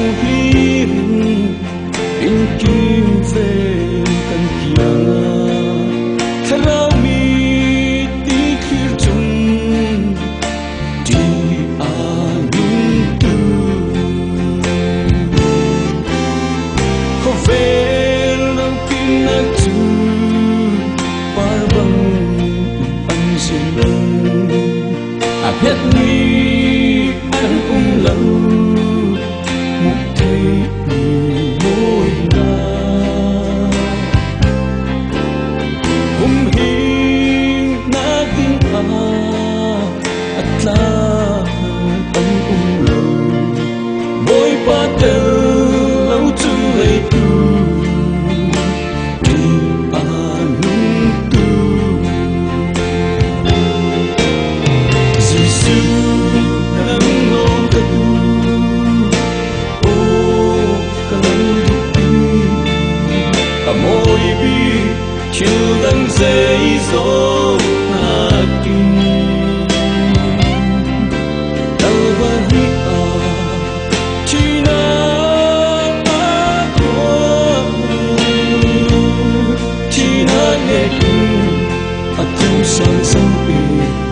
don't 세이소 하기 나와 희아 지나가고 지나의 꿈 아픔 상상빛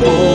oh.